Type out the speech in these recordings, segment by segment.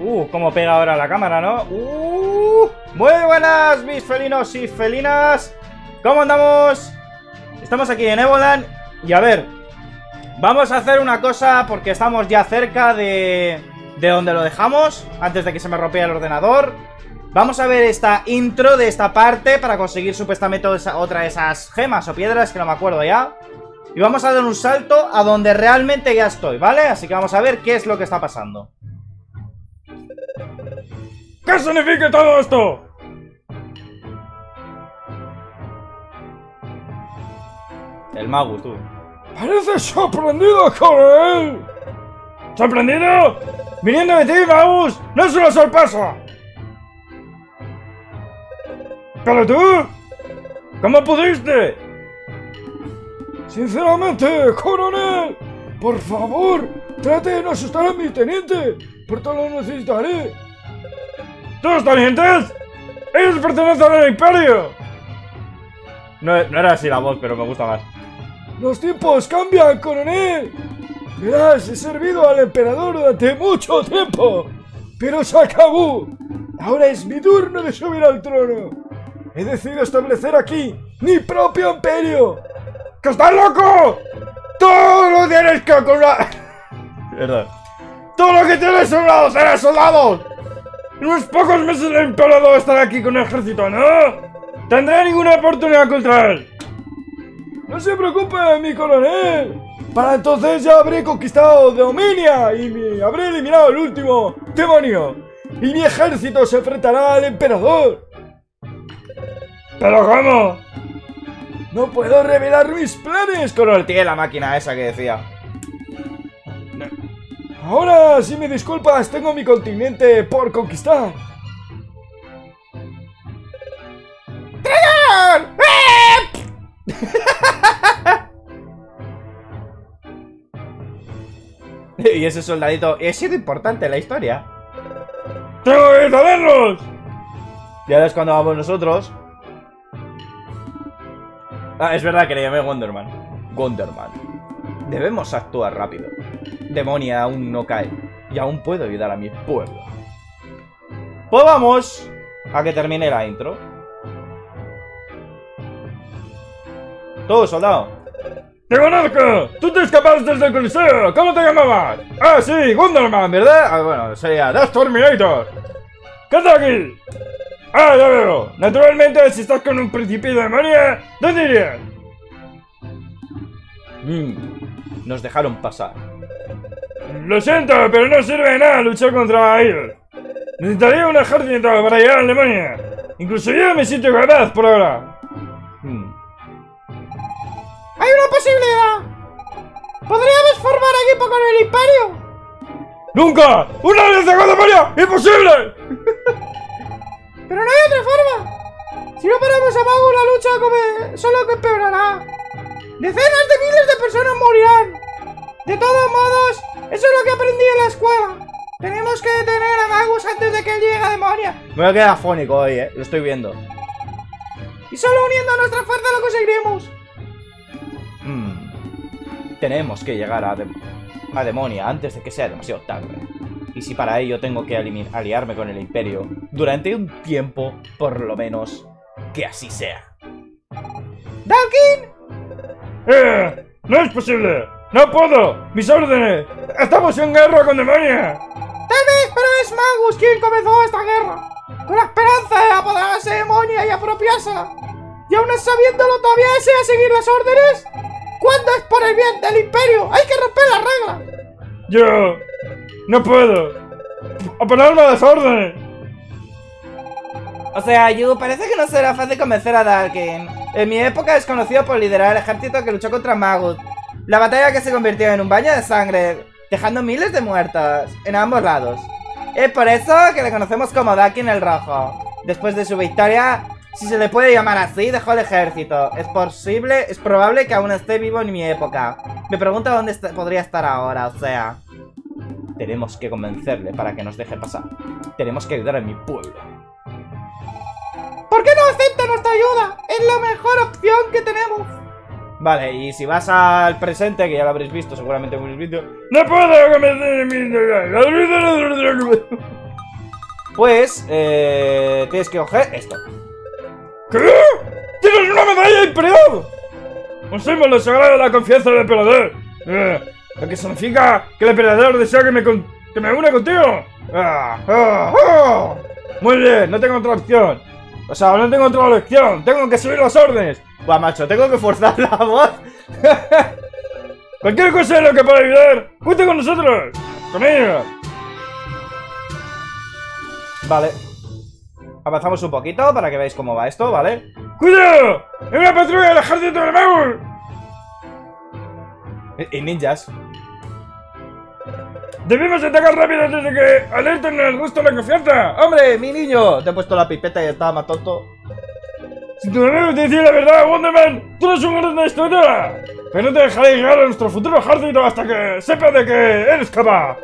Uh, cómo pega ahora la cámara, ¿no? Uh, muy buenas, mis felinos y felinas. ¿Cómo andamos? Estamos aquí en Evolan y a ver, vamos a hacer una cosa porque estamos ya cerca de, de donde lo dejamos, antes de que se me rompiera el ordenador. Vamos a ver esta intro de esta parte para conseguir supuestamente otra de esas gemas o piedras que no me acuerdo ya. Y vamos a dar un salto a donde realmente ya estoy, ¿vale? Así que vamos a ver qué es lo que está pasando. ¿Qué significa todo esto? El mago, tú. Parece sorprendido, coronel. ¿Sorprendido? Viniendo de ti, Magus, no es una sorpresa. ¿Pero tú? ¿Cómo pudiste? Sinceramente, coronel, por favor, trate de no asustar a mi teniente, por todo lo necesitaré. ¿Tus tenientes? Ellos pertenecen al imperio. No, no era así la voz, pero me gusta más. Los tiempos cambian, coronel. Verás, he servido al emperador durante mucho tiempo. Pero se acabó. Ahora es mi turno de subir al trono. He decidido establecer aquí mi propio imperio. ¡Que estás loco! ¡Todo lo tienes que cobrar! Verdad. ¡Todo lo que tienes docena de soldados! En unos pocos meses el emperador estará aquí con un ejército, ¿no? Tendré ninguna oportunidad contra él. No se preocupe, mi coronel. Para entonces ya habré conquistado Dominia y me habré eliminado el último demonio. Y mi ejército se enfrentará al emperador. ¿Pero cómo? No puedo revelar mis planes, coronel. Tiene la máquina esa que decía. Ahora, si me disculpas, tengo mi continente por conquistar. ¡Traigan! y ese soldadito... ¿He sido importante en la historia? ¡Tengo que saberlos! Ya ves cuando vamos nosotros. Ah, es verdad que le llamé Wonderman. Wonderman. Debemos actuar rápido. Demonia aún no cae. Y aún puedo ayudar a mi pueblo. Pues vamos a que termine la intro. Tú, soldado. ¡Te conozco! ¡Tú te escapaste desde el coliseo! ¿Cómo te llamabas? ¡Ah, sí! ¡Wonderman! ¿Verdad? Ah, bueno, sería ¡Das Terminator! ¿Qué haces aquí? ¡Ah, ya veo! Naturalmente, si estás con un principio de demonia, ¿dónde irías? Mm, nos dejaron pasar. Lo siento, pero no sirve de nada luchar contra ellos. Necesitaría un ejército para llegar a Alemania. Incluso yo me siento capaz por ahora. Mm. ¡Hay una posibilidad! ¡Podríamos formar equipo con el Imperio! ¡Nunca! ¡Una alianza con Alemania! ¡Imposible! ¡Pero no hay otra forma! Si no paramos a Mago, la lucha come... solo que empeorará. Decenas de miles de personas morirán. De todos modos, eso es lo que aprendí en la escuela. Tenemos que detener a Magus antes de que él llegue a Demonia. Me voy a quedar afónico hoy, eh. Lo estoy viendo. Y solo uniendo nuestra fuerza lo conseguiremos. Mm. Tenemos que llegar a, a Demonia antes de que sea demasiado tarde. Y si para ello tengo que aliarme con el Imperio, durante un tiempo, por lo menos, que así sea. ¡Dalkin! ¡Eh! ¡No es posible! ¡No puedo! ¡Mis órdenes! ¡Estamos en guerra con Demonia! Tal vez, pero es Magus quien comenzó esta guerra. Con la esperanza de apoderarse de Demonia y apropiársela. Y aún sabiéndolo, todavía desea seguir las órdenes. ¿Cuándo es por el bien del Imperio? Hay que romper las reglas. Yo... No puedo. ¡Oponerme a las órdenes! O sea, Yu, parece que no será fácil convencer a Darkin. En mi época es conocido por liderar el ejército que luchó contra Magut. La batalla que se convirtió en un baño de sangre, dejando miles de muertos en ambos lados. Es por eso que le conocemos como Darkin el Rojo. Después de su victoria, si se le puede llamar así, dejó el ejército. Es posible, es probable que aún esté vivo en mi época. Me pregunto dónde podría estar ahora, o sea... Tenemos que convencerle para que nos deje pasar. Tenemos que ayudar a mi pueblo. ¿Por qué no acepta nuestra ayuda? Es la mejor opción que tenemos. Vale, y si vas al presente, que ya lo habréis visto seguramente en un vídeo, ¡No puedo que me pues eh, tienes que coger esto. ¿Qué? ¡Tienes una medalla imperial! Un símbolo sagrado de la confianza del emperador. Eh, lo que significa que el emperador desea que me, con- que me una contigo. Ah, ah, ah. Muy bien, no tengo otra opción. O sea, no tengo otra elección. Tengo que seguir las órdenes. Buah, macho, tengo que forzar la voz. Cualquier cosa en lo que pueda ayudar, cuente con nosotros. Conmigo. Vale. Avanzamos un poquito para que veáis cómo va esto, ¿vale? ¡Cuidado! ¡Es una patrulla del ejército de Magus! Y, y ninjas. Debemos atacar rápido antes de que alerten al resto de la confianza. ¡Hombre, mi niño! Te he puesto la pipeta y estaba más tonto. Si tu amigo te dice la verdad, Wonderman, tú eres un gran estratega. Pero no te dejaré llegar a nuestro futuro ejército hasta que sepa de que eres capaz.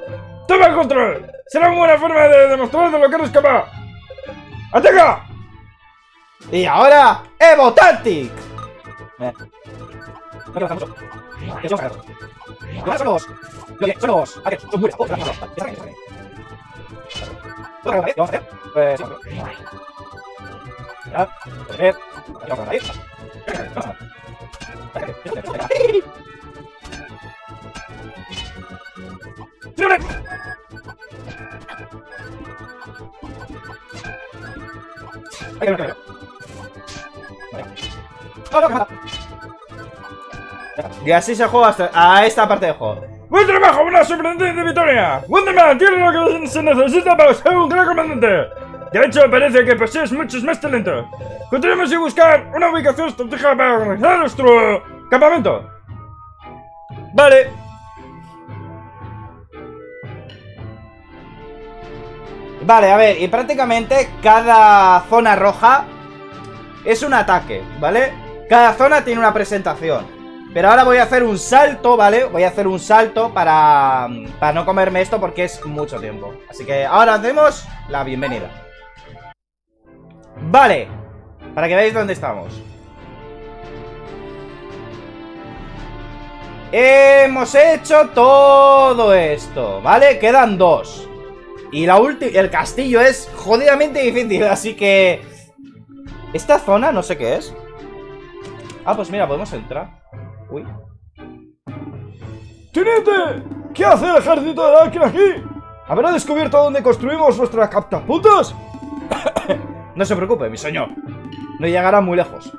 ¡Toma el control! Será una buena forma de demostrar de lo que eres capaz. ¡Ataca! Y ahora, Evo Tactic. Eh. No mucho. Igual son son. ¿A Oh, bien, ya está bien. ¿Lo que vamos a hacer? Pues sí, vamos a hacer. Ya. Pues bien. Vamos a ver. Vamos a ver. Ahí no, que mata. Y así se juega hasta a esta parte del juego. ¡Buen trabajo! ¡Una sorprendente victoria! ¡Wonderman tiene lo que se necesita para ser un gran comandante! De hecho, parece que posees muchos más talentos. Continuemos y buscar una ubicación estratégica para organizar nuestro campamento. Vale. Vale, a ver, y prácticamente cada zona roja es un ataque, ¿vale? Cada zona tiene una presentación. Pero ahora voy a hacer un salto, ¿vale? Voy a hacer un salto para, para no comerme esto porque es mucho tiempo. Así que ahora hacemos la bienvenida. Vale, para que veáis dónde estamos. Hemos hecho todo esto, ¿vale? Quedan dos. Y la el castillo es jodidamente difícil, así que... Esta zona no sé qué es. Ah, pues mira, podemos entrar. Uy. ¡Teniente! ¿Qué hace el ejército de Darkin aquí? ¿Habrá descubierto dónde construimos nuestras catapultas? No se preocupe, mi señor. No llegará muy lejos.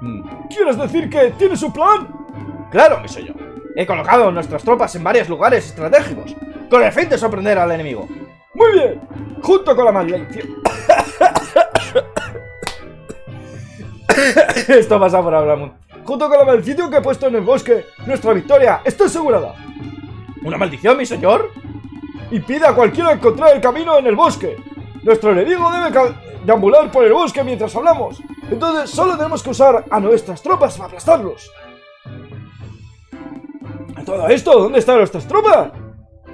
Mm, ¿Quieres decir que tienes un plan? Claro, mi señor. He colocado nuestras tropas en varios lugares estratégicos, con el fin de sorprender al enemigo. Muy bien, junto con la maldición. Esto pasa por hablar mucho. Junto con la maldición que he puesto en el bosque, nuestra victoria está asegurada. ¿Una maldición, mi señor? Impide a cualquiera encontrar el camino en el bosque. Nuestro enemigo debe deambular por el bosque mientras hablamos. Entonces solo tenemos que usar a nuestras tropas para aplastarlos. ¿A todo esto? ¿Dónde están nuestras tropas?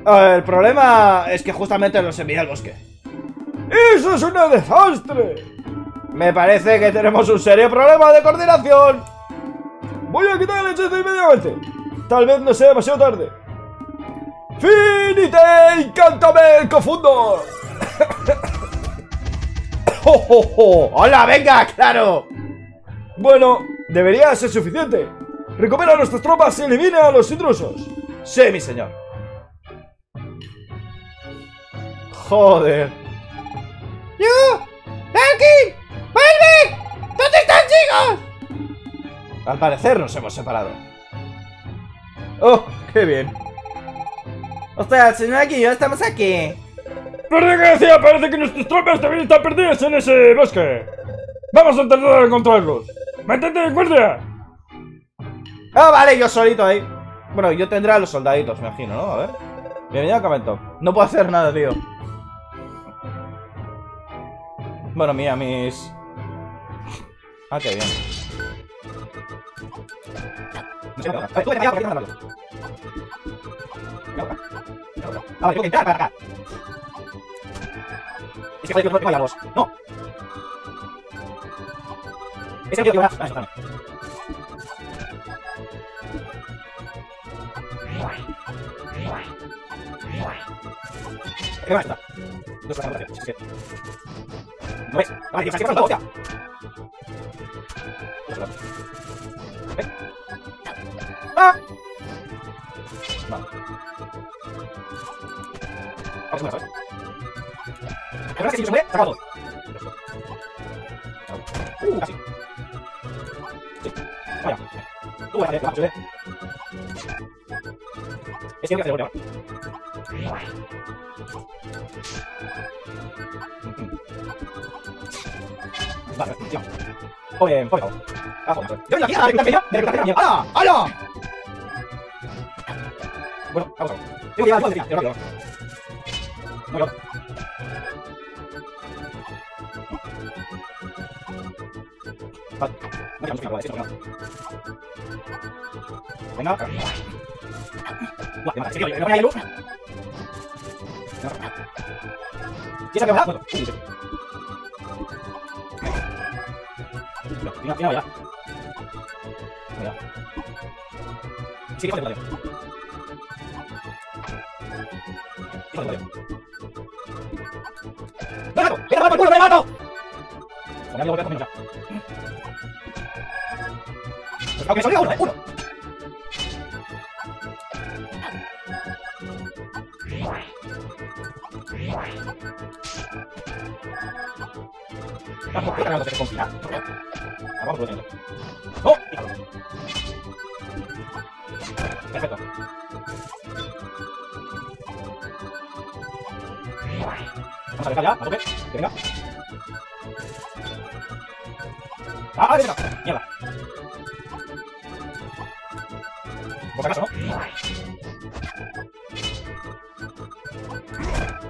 Ah, el problema es que justamente los envié al bosque. ¡Eso es un desastre! Me parece que tenemos un serio problema de coordinación. Voy a quitar el hechizo inmediatamente. Tal vez no sea demasiado tarde. ¡Finite! ¡Cántame el confundo! ¡Oh, oh, oh! ¡Hola, venga, claro! Bueno, debería ser suficiente. Recupera a nuestras tropas y elimina a los intrusos. Sí, mi señor. Joder. ¡Yo! ¡Aquí! ¡Vuelve! ¿Dónde están, chicos? Al parecer nos hemos separado. ¡Oh, qué bien! Ostras, el señor aquí y yo estamos aquí. Por desgracia, parece que nuestras tropas también están perdidas en ese bosque. Vamos a intentar encontrarlos. ¡Mantente en guardia! Ah, vale, yo solito ahí. Bueno, yo tendré a los soldaditos, me imagino, ¿no? A ver. Bienvenido al campamento. No puedo hacer nada, tío. Bueno, mira, mis... Ah, qué bien. A ver, súbete para allá porque no me Ah, vale, tengo que entrar para acá. Es que joder, que no tengo largos. ¡No! Ese no que vaya. Ah, vale, soltame. ¿Qué va a? No se va a hacer es que... ¿No ves? Vale, Dios, es que pasa un hostia. ¿Ves? ¿Eh? ¡Ah! Vale. Vamos a ver, ¿sabes? Pero es que si se muere, se acaba todo. Uh, casi. Sí. Vaya. Tú vas a hacer. Es que que hacer golpe ahora. Vale, tío. Joder. Ah, joder. ¡Yo! ¡De reclutar! ¡Hala! Bueno, vamos a ver. Tengo que de rápido. No. Vale. Que. Venga. Buah, me mata. Sí, que no hay luz. ¿Sí se me da? Mira, mira, vaya. Mira. Sí, hijo de puta. Hijo de puta. ¡Me mato! ¡Me mato por culo, me mato! Joder, me voy a comer ¿por qué carajo se confía? Ah, vamos por dentro. ¡Oh! Perfecto. Vamos a dejar ya, a tope. Que venga. ¡Ah, venga! ¡Mierda! Por si acaso, ¿no?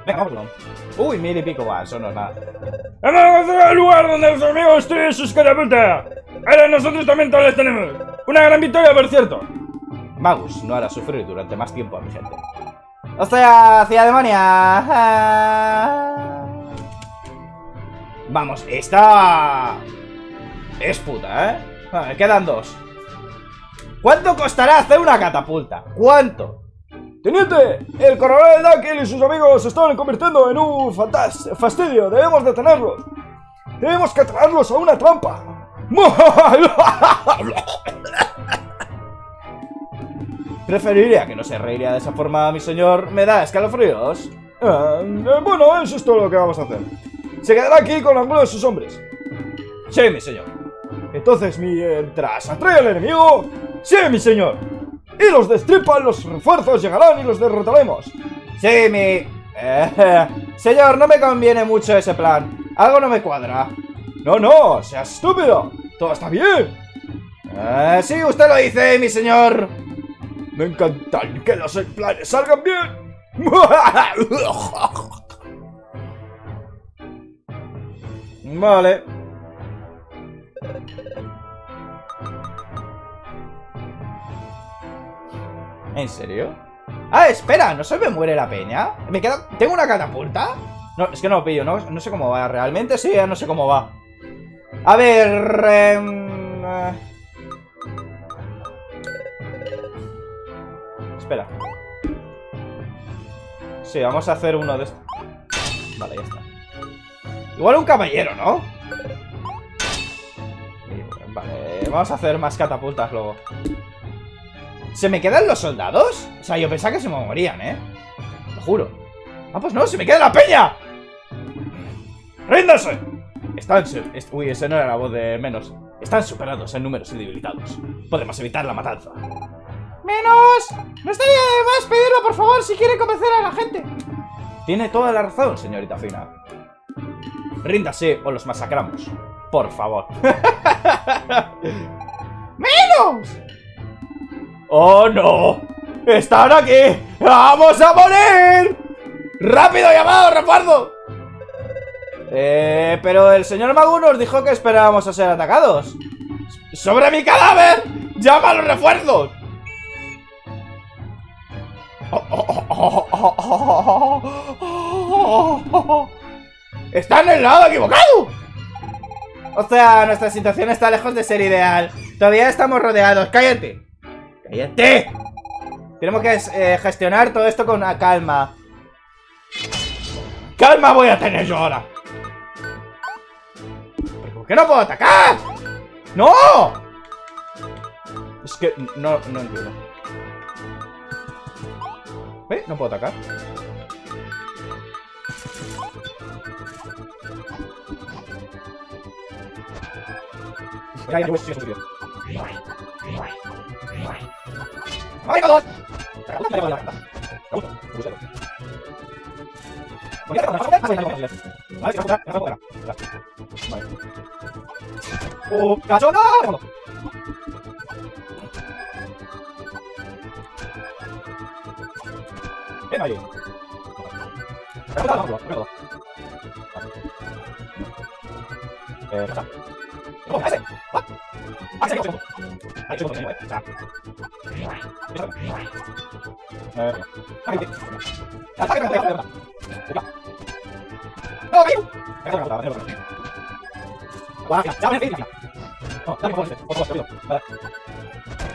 Venga, vamos, Bruno. Uy, mil y pico, va, eso no es nada. ¡Vamos al lugar donde los enemigos tienen sus catapultas! Ahora nosotros también todos las tenemos. Una gran victoria, por cierto. Magus no hará sufrir durante más tiempo a mi gente. ¡O sea, hacia. Vamos, esta... Es puta, ¿eh? Me quedan dos. ¿Cuánto costará hacer una catapulta? ¿Cuánto? Teniente, el coronel Duncan y sus amigos se están convirtiendo en un fastidio. Debemos detenerlos. Tenemos que atraerlos a una trampa. Preferiría que no se reiría de esa forma, mi señor. ¿Me da escalofríos? Ah, eh, bueno, eso es todo lo que vamos a hacer. Se quedará aquí con alguno de sus hombres. Sí, mi señor. Entonces, mientras atrae al enemigo, sí, mi señor. Y los destripan, los refuerzos llegarán y los derrotaremos. Sí, mi... Eh, señor, no me conviene mucho ese plan. Algo no me cuadra. No, no, sea estúpido. Todo está bien. Eh, sí, usted lo dice, mi señor. Me encantan que los planes salgan bien. Vale. ¿En serio? Ah, espera, ¿no se me muere la peña? ¿Me queda... ¿Tengo una catapulta? No, es que no lo pillo, no, no sé cómo va Realmente sí, no sé cómo va A ver... em, eh. Espera Sí, vamos a hacer uno de estos Vale, ya está Igual un caballero, ¿no? Vale, vamos a hacer más catapultas luego ¿Se me quedan los soldados? O sea, yo pensaba que se me morían, ¿eh? Lo juro Ah, pues no, se me queda la peña ¡Ríndase! Están... est- Uy, ese no era la voz de menos Están superados en números y debilitados Podemos evitar la matanza ¡Menos! No estaría de más pedirlo, por favor, si quiere convencer a la gente. Tiene toda la razón, señorita Fina Ríndase o los masacramos Por favor ¡Menos! ¡Oh, no! ¡Están aquí! ¡Vamos a morir! ¡Rápido, llamado, refuerzo! Eh, pero el señor Magu nos dijo que esperábamos a ser atacados. ¡Sobre mi cadáver! ¡Llama a los refuerzos! ¡Está en el lado equivocado! O sea, nuestra situación está lejos de ser ideal. Todavía estamos rodeados. ¡Cállate! ¡Cállate! Tenemos que eh, gestionar todo esto con calma. calma voy a tener yo ahora? ¿Pero por qué no puedo atacar? ¡No! Es que no, no entiendo. ¿Ve? No puedo atacar. ¡Ay, dos! ¡Oh, cacho, no! Ven ahí. Eh, pasa. ¡Oh, ese! ¡Ah! ¡Ah, ese! ¡Ah, ese! ¡Ah, ese! Eh, ah, ¿qué? ¡Ah, ¿qué? ¿Qué? ¿Qué? ¡No, ¿qué? ¿Qué? ¿Qué? ¿Qué? ¡Guau! ¡Ya, ven, ven! ¡No, dame por favor! ¡Por favor, Vale.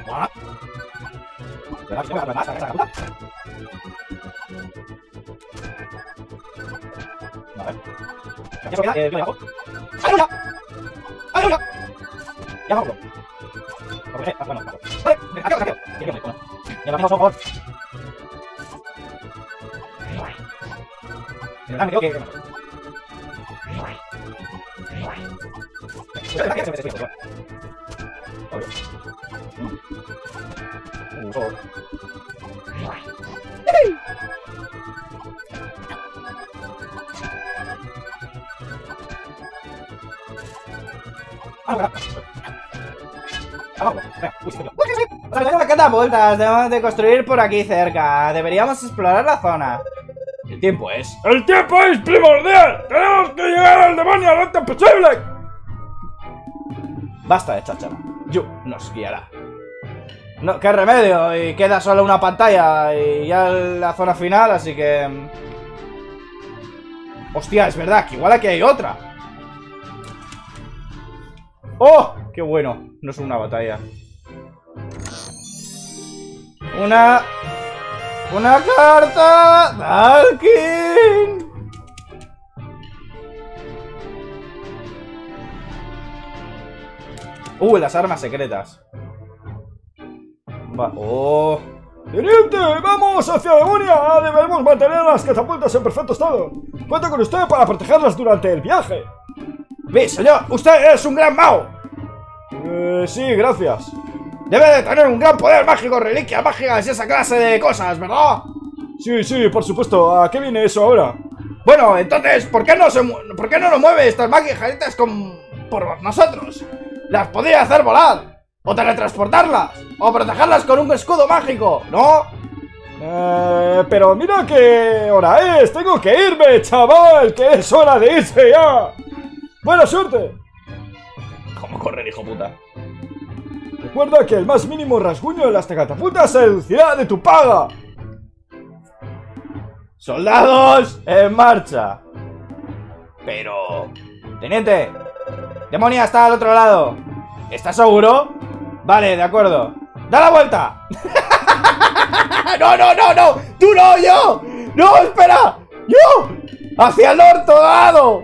¡Guau! ¿Verdad? ¿Qué? ¿Verdad? ¿Esa puta? Vale. ¿Ya se queda? Eh, yo le hago. ¡Aleluya! ¡Aleluya! Ya hago. ¿Por qué? Ah, bueno, vale. Vale, aquí, aquí. ¿Qué quiero? Bueno. Ya vamos, por favor. Ah, me creo que... Una catapultas debemos de construir por aquí cerca. Deberíamos explorar la zona. El tiempo es. ¡El tiempo es primordial! ¡Tenemos que llegar al demonio lo antes posible! Basta de cháchara. Yo nos guiará. No, qué remedio. Y queda solo una pantalla y ya la zona final, así que... mm. Hostia, es verdad, que igual aquí hay otra. ¡Oh! ¡Qué bueno! No es una batalla. Una... Una carta... Dalkin. Uh, las armas secretas. Va. Oh. ¡Teniente! ¡Vamos hacia Demonia! Debemos mantener las catapultas en perfecto estado. Cuento con usted para protegerlas durante el viaje. Ve, señor, usted es un gran mago. Eh, sí, gracias. Debe de tener un gran poder mágico, reliquias mágicas y esa clase de cosas, ¿verdad? Sí, sí, por supuesto. ¿A qué viene eso ahora? Bueno, entonces, ¿por qué no se ¿por qué no lo mueve estas máquinas con por nosotros? Las podría hacer volar, o teletransportarlas, o protegerlas con un escudo mágico, ¿no? Eh, pero mira qué hora es. Tengo que irme, chaval, que es hora de irse ya. Buena suerte. ¿Cómo correr, hijo puta? Recuerda que el más mínimo rasguño de las catapultas se deducirá de tu paga. ¡Soldados en marcha! Pero... Teniente, Demonia está al otro lado. ¿Estás seguro? Vale, de acuerdo. ¡Da la vuelta! ¡No, no, no, no! ¡Tú no, yo! ¡No, espera! ¡Yo! ¡Hacia el norte, dado!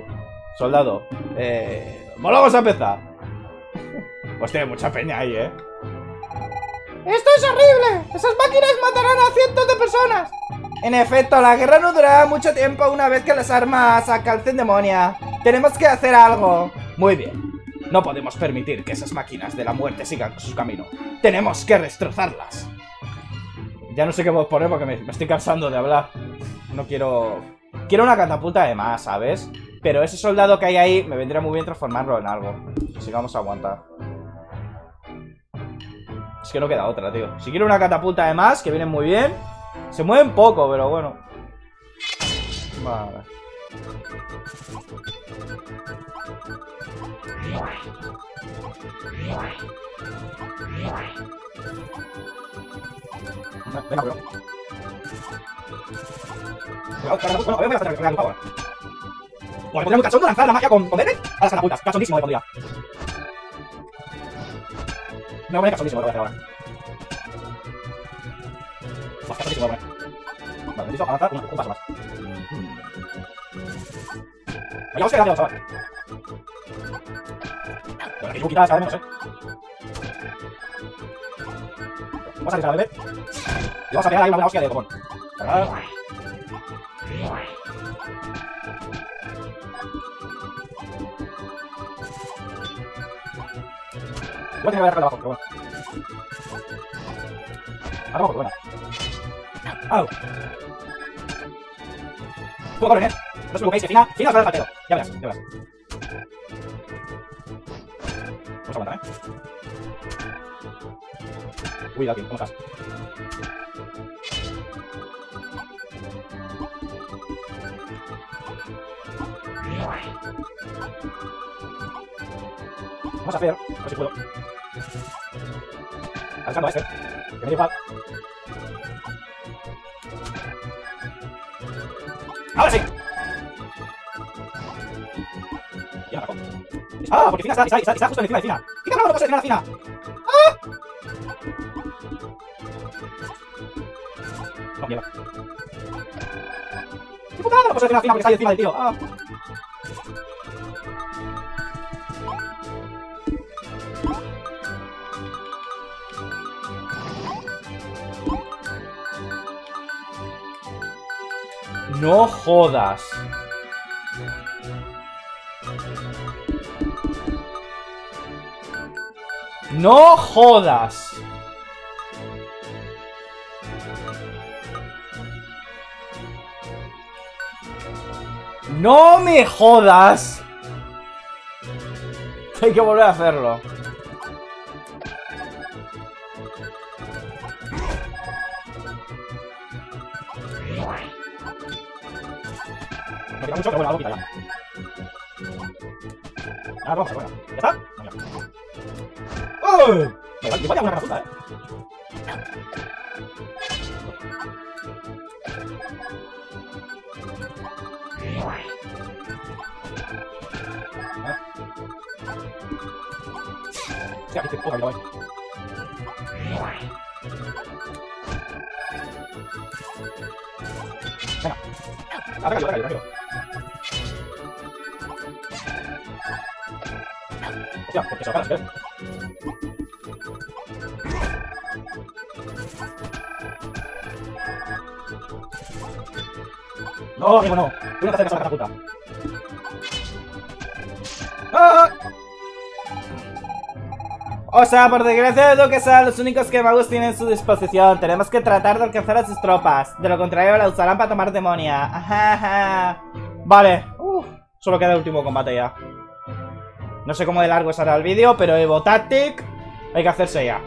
Soldado, eh... Volvamos a empezar. Hostia, hay mucha peña ahí, ¿eh? ¡Esto es horrible! ¡Esas máquinas matarán a cientos de personas! En efecto, la guerra no durará mucho tiempo una vez que las armas alcancen demonia. Tenemos que hacer algo. Muy bien. No podemos permitir que esas máquinas de la muerte sigan su camino. Tenemos que destrozarlas. Ya no sé qué puedo poner porque me, estoy cansando de hablar. No quiero... Quiero una catapulta de más, ¿sabes? Pero ese soldado que hay ahí me vendría muy bien transformarlo en algo. Así vamos a aguantar. Es que no queda otra, tío. Si quiero una catapulta de más, que vienen muy bien. Se mueven poco, pero bueno. Vale. Venga, bro. Bueno, voy a lanzar la magia con, con Bennett a las catapultas. Cachondísimo le pondría. Me voy a poner cachondísimo, lo voy a hacer ahora. Buah, cachondísimo lo voy a poner. Vale, necesito avanzar un, un paso más. Digamos que gracias, chaval. Pero aquí quitas cada vez menos, eh. Vamos a disparar, bebé. Y vamos a pegar ahí una buena hostia de Igual tiene que haber abajo, pero bueno. Vamos, buena. ¡Au! Corren, eh. No os preocupéis, que Fina, Fina os va a pateo. Ya verás, ya verás. Vamos a aguantar, eh. Uy, Dalkin, ¿cómo estás? Vamos a hacer, a ver si puedo. Alcanzando a este, que me igual. ¡Ahora sí! Ya, atacó. ¡Ah! Porque Fina está, está, está, está justo encima de Fina. ¿Qué cabrón no puedo seleccionar a Fina? ¡Ah! No, mierda. ¡Qué putada! No puedo seleccionar a Fina porque está ahí encima del tío. ¡Ah! No jodas. No jodas. No me jodas. Hay que volver a hacerlo. Me queda mucho, pero bueno, algo quita ya. Ahora vamos a ver, ¿Ya está? No, mira. ¡Oh! Igual, igual ya una resulta, eh. Hostia, qué poca vida, güey. Venga. Ataca, ataca, ataca. Hostia, porque se lo ¿eh? No, amigo, no. No te acercas a la catapulta. ¡Ah! O sea, por desgracia de que sean los únicos que magos tienen a su disposición. Tenemos que tratar de alcanzar a sus tropas. De lo contrario, la usarán para tomar demonia. Ajá. Vale. Solo queda el último combate ya. No sé cómo de largo será el vídeo, pero Evo Tactic hay que hacerse ya.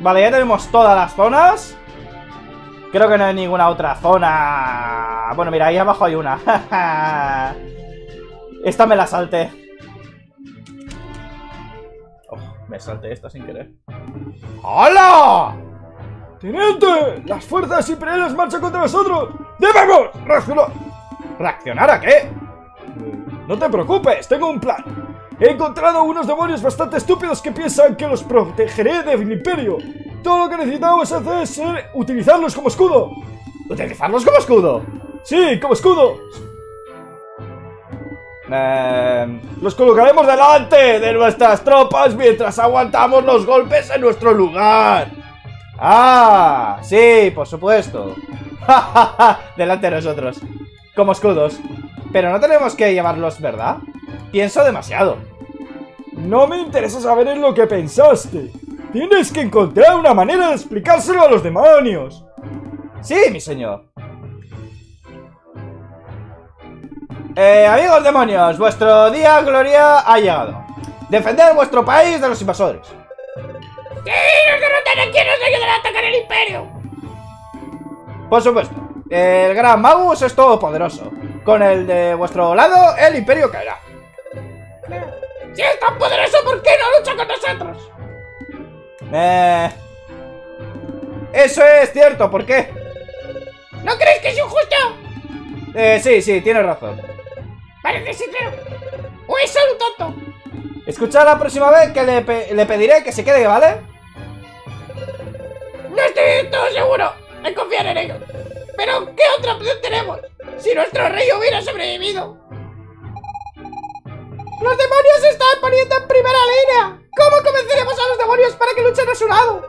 Vale, ya tenemos todas las zonas. Creo que no hay ninguna otra zona. Bueno, mira, ahí abajo hay una. Esta me la salté. Oh, me salté esta sin querer. ¡Hala! ¡Teniente! ¡Las fuerzas imperiales marchan contra nosotros! ¡Debemos reaccionar! ¿Reaccionar a qué? No te preocupes, tengo un plan. He encontrado unos demonios bastante estúpidos que piensan que los protegeré del imperio. Todo lo que necesitamos hacer es eh, utilizarlos como escudo. ¿Utilizarlos como escudo? Sí, como escudo. Eh, Los colocaremos delante de nuestras tropas mientras aguantamos los golpes en nuestro lugar. Ah, sí, por supuesto. Delante de nosotros. Como escudos. Pero no tenemos que llevarlos, ¿verdad? Pienso demasiado. No me interesa saber en lo que pensaste. Tienes que encontrar una manera de explicárselo a los demonios. Sí, mi señor. Eh, amigos demonios, vuestro día gloria ha llegado. Defender vuestro país de los invasores. ¡Sí! ¡Nos derrotarán! ¿Quién nos ayudará a atacar el imperio? Por supuesto. El gran Magus es todopoderoso. Con el de vuestro lado, el imperio caerá. Si es tan poderoso, ¿por qué no lucha con nosotros? Eh... Eso es cierto, ¿por qué? ¿No crees que es injusto? Eh, sí, sí, tienes razón. Parece sincero. ¿O es solo un tonto? Escucha la próxima vez que le, pe- le pediré que se quede, ¿vale? No estoy todo seguro en confiar en ellos. Pero, ¿qué otra opción tenemos? Si nuestro rey hubiera sobrevivido. ¡Los demonios se están poniendo en primera línea! ¿Cómo convenceremos a los demonios para que luchen a su lado?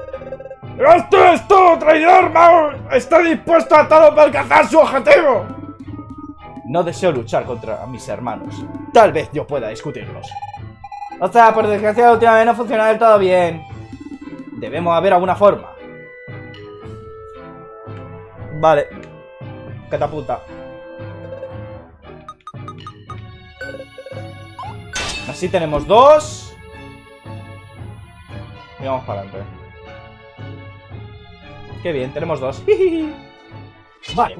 ¡Esto es tú, traidor Mago! ¡Está dispuesto a todo para alcanzar su objetivo! No deseo luchar contra mis hermanos. Tal vez yo pueda discutirlos. O sea, por desgracia la última vez no funcionó del todo bien. Debemos haber alguna forma. Vale. Catapulta. Así tenemos dos. Y vamos para adelante. Qué bien, tenemos dos. Vale.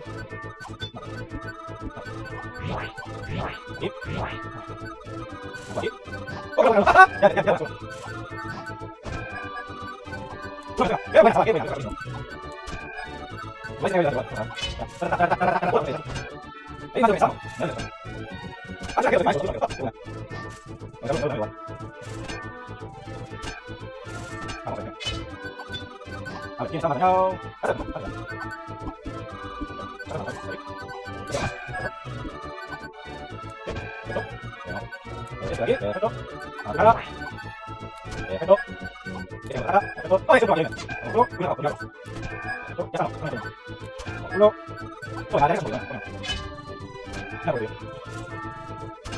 A ver, ¿quién está marcado? Este de aquí, perfecto. Marcada. Perfecto. Este marcada, perfecto. ¡Ay, eso no va bien! Uno, cuidado, cuidado. Perfecto, ya está, no, no, Uno. Bueno, la derecha es muy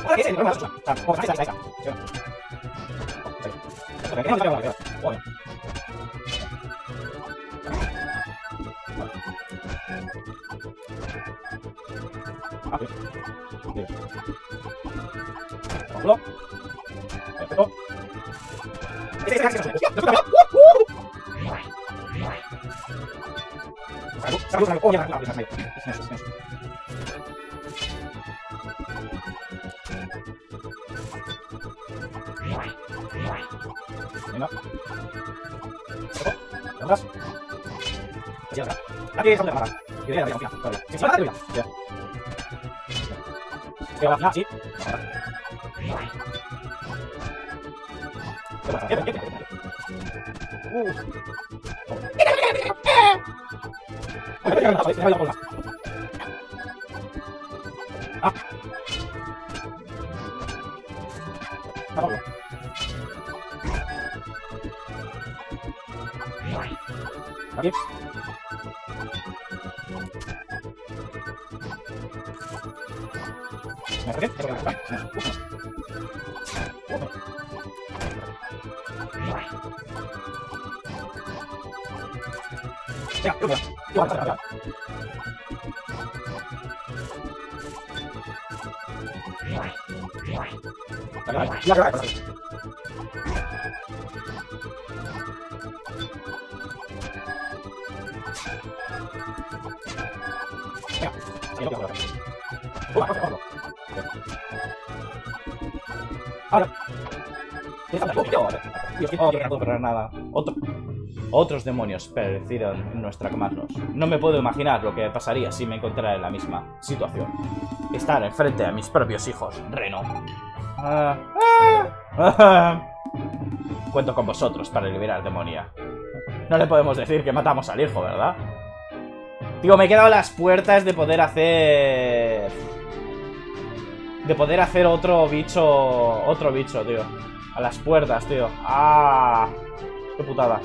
buena, bueno. Ya lo veo. Ahora, ¿qué es el problema de la O sea, como que ahí está, ahí está. Sí, bueno. Esto, que no se vea, que no. Bueno. Ah, sí. Bien. Uno. Perfecto. Ese, ese, ese, ese, ese. ¡Hostia! ¡Lo he cambiado! ¡Uh! ¡Uh! Salud, salud, salud. Oh, mierda, no, esa es medio. Es medio, es medio. Venga. Perfecto. Atrás. Así, atrás. Aquí es donde la mata. Y de ahí, de ahí, de ahí. Sí, sí, atrás, de ahí. Ya. Pero al final, sí. Atrás. Pero, bien, bien, bien, bien. Uh. Ay, ay, ay, ay, ay, ay, ay, ay. Ah. Ah, vamos. Aquí. Me acerqué, me acerqué, me acerqué. Uno. Venga, yo, yo, yo, yo, yo, yo. Vale, vale, ya, ya, ya, ya. No nada. Otro... Otros demonios perecieron en nuestra Magnos. No me puedo imaginar lo que pasaría si me encontrara en la misma situación. Estar enfrente a mis propios hijos, Reno. Ah, ah, ah. Cuento con vosotros para liberar demonia. No le podemos decir que matamos al hijo, ¿verdad? Tío, me he quedado las puertas de poder hacer... De poder hacer otro bicho... Otro bicho, tío. A las puertas, tío. ¡Ah! ¡Qué putada!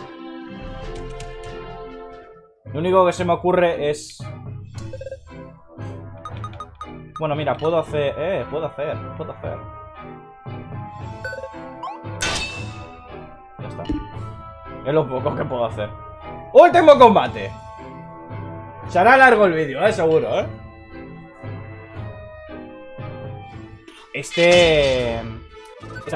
Lo único que se me ocurre es... Bueno, mira, puedo hacer... Eh, puedo hacer, puedo hacer. Ya está. Es lo poco que puedo hacer. ¡Último combate! Se hará largo el vídeo, eh, seguro, eh. Este... Este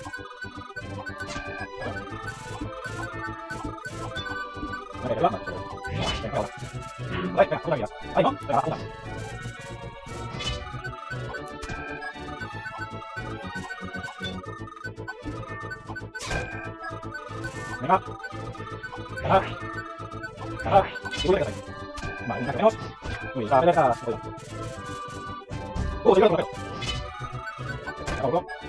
hago. Cuidado. Este se quedó, ya, ya, ya. Venga. Venga. Venga. Y vuelve a caer. Vale, una que tenemos. Uy, la pelea está... Uh, se quedó otro Venga, otro. Venga,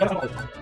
Gracias.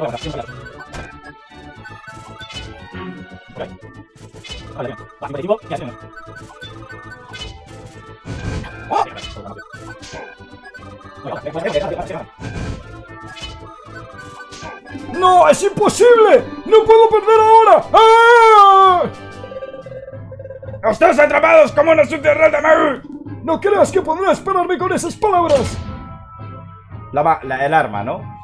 No veo nada, siempre. Por ahí. Vale, bien. Va, 55, y así no. ¡Oh! Venga, venga, venga, venga, venga, venga. ¡No! ¡Es imposible! ¡No puedo perder ahora! ¡Ah! ¡Estáis atrapados como una sucia red de Magu! No creas que podré esperarme con esas palabras. La, la- el arma, ¿no?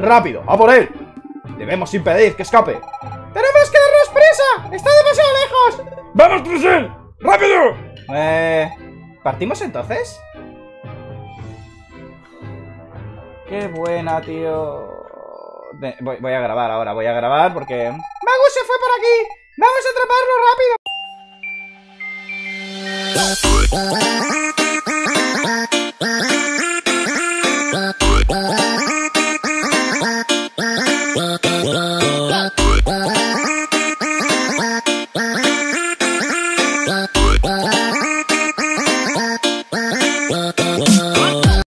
¡Rápido! ¡A por él! Debemos impedir que escape. ¡Tenemos que darnos prisa! ¡Está demasiado lejos! ¡Vamos tras él! ¡Rápido! Eh... ¿Partimos entonces? Qué buena, tío. De- voy, voy a grabar ahora, voy a grabar porque... ¡Magus se fue por aquí! ¡Vamos a atraparlo rápido!